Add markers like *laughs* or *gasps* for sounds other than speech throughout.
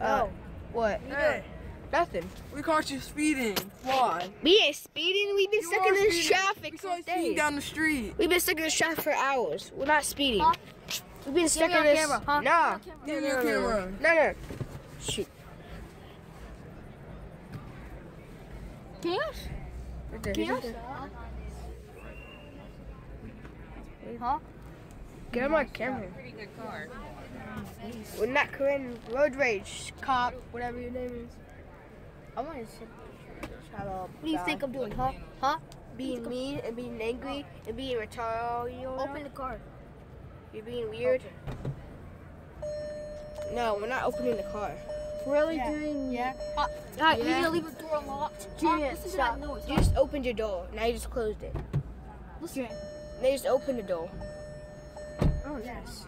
Uh, what? Hey, Nothing. we caught you speeding. Why? We ain't speeding. We've been You stuck in this speeding. traffic We saw for you speeding days. down the street. We've been stuck in this traffic for hours. We're not speeding. Huh? We've been stuck me in this. camera, huh? Nah. Give me your camera. No, no. Shoot. Chaos? Right. Chaos? Huh? Get on my camera. Pretty good car. We're not Corinne road rage cop, whatever your name is. I want to shut up. What do you think I'm doing, huh? Huh? Being mean and being angry and being retarded. Open the car. You're being weird. No, we're not opening the car. Really doing? Yeah. Uh, Alright, Yeah. you gonna leave the door unlocked? Julian, stop. noise. You just opened your door. Now you just closed it. Listen. You just opened the door. Oh, yes.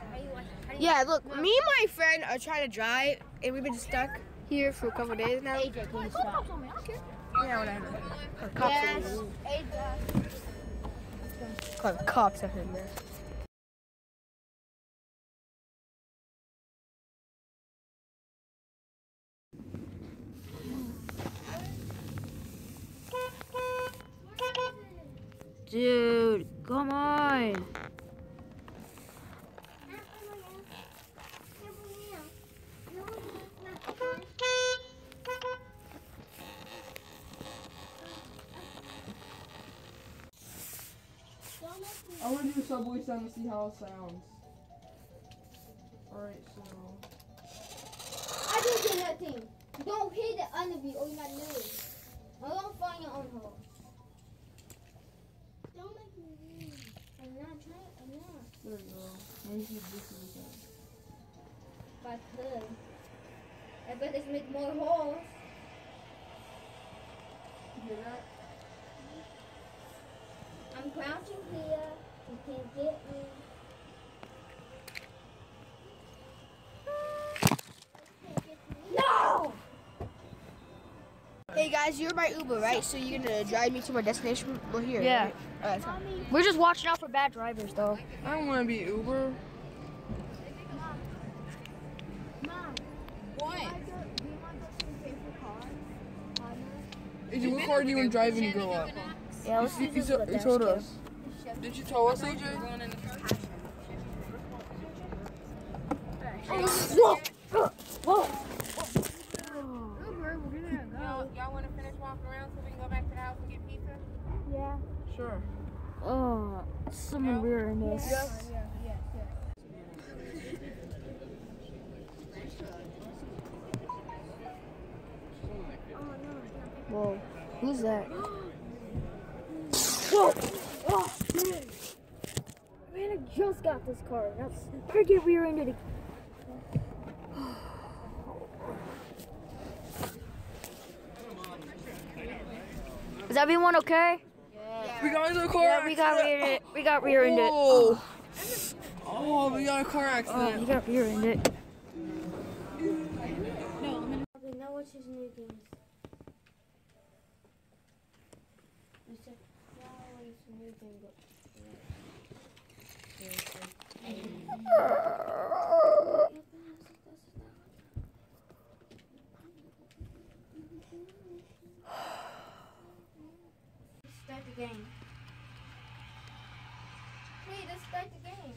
Yeah, look, me and my friend are trying to drive, and we've been stuck here for a couple days now. AJ, please stop. Yeah, whatever. Or cops Yes. are in AJ. Call the cops up in there. Dude, come on. Subway sound to see how it sounds. Alright, so. I didn't do nothing. Don't hit the enemy or oh, you're not doing. I don't find your own hole. Don't make me. I'm not trying. I'm not. There we go. Now you this the sound. If I could. I bet let's make more holes. You can't get me. No! Hey guys, you're my Uber, right? So you're gonna drive me to my destination? We're here. Yeah. Right? Alright, fine. We're just watching out for bad drivers, though. I don't want to be Uber. What? AJ, what car do you want to drive when you grow up? Yeah, let's You, use you, you, a you dash told cam. us. Did you tell us, AJ? Going in the car. Y'all, y'all want to finish walking around so we can go back to the house and get pizza? Yeah. Sure. Oh, someone rearing this. Yes. Whoa, who's that? *gasps* Whoa! Oh, man. Man, I just got this car. That's better get rear-ended. Is everyone okay? Yeah. We got into a car Yeah, we got accident. rear-ended. We got rear-ended. Oh. oh, we got a car Oh, accident. we got rear-ended. Okay, now what's his new games? Now what's his new game? Start the game. Hey, let's start the game.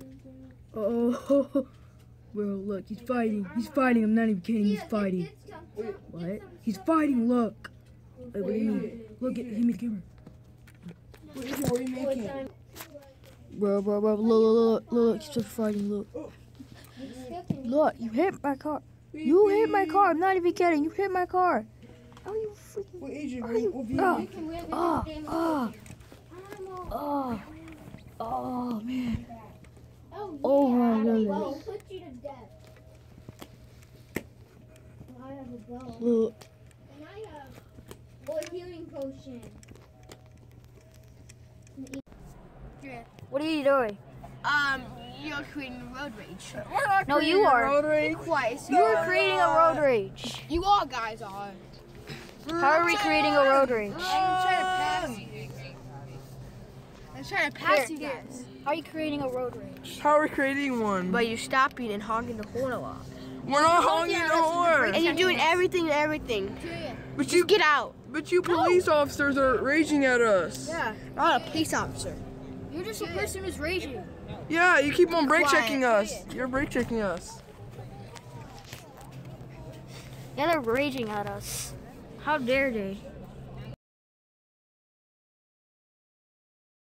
it. Oh, *laughs* bro, look, he's fighting. He's fighting. I'm not even kidding. He's fighting. get- get some- get What? He's fighting. Look. Wait, what do you mean? Look at give me the camera. What are you, what are you making? Bro, bro, bro. Look, look, look, look. He's still fighting. Look. You still can Look, you hit my car. You hit my car. I'm not even kidding. You hit my car. Oh, you freaking. Wait, Adrian, Are you- we'll be. We can win with the damn ah, animal. oh, oh, man. Oh, Oh, yeah, my I goodness. will put you to death. I have a bow. Look. And I have a healing potion. What are you doing? Um, you're creating a road rage. No, you are. road rage. Quiet. You are creating a road rage. You all guys are. How are we creating a road rage? I'm trying to pass you. I'm trying to pass you guys. How are you creating a road rage? How are we creating one? By you're stopping and honking the horn a lot. We're not honking the horn. And you're doing everything and everything. But you, Get out. but you police officers are raging at us. Yeah. Not a police officer. You're just a person who's raging. Yeah, you keep on brake Quiet. checking us. You're brake checking us. Yeah, they're raging at us. How dare they?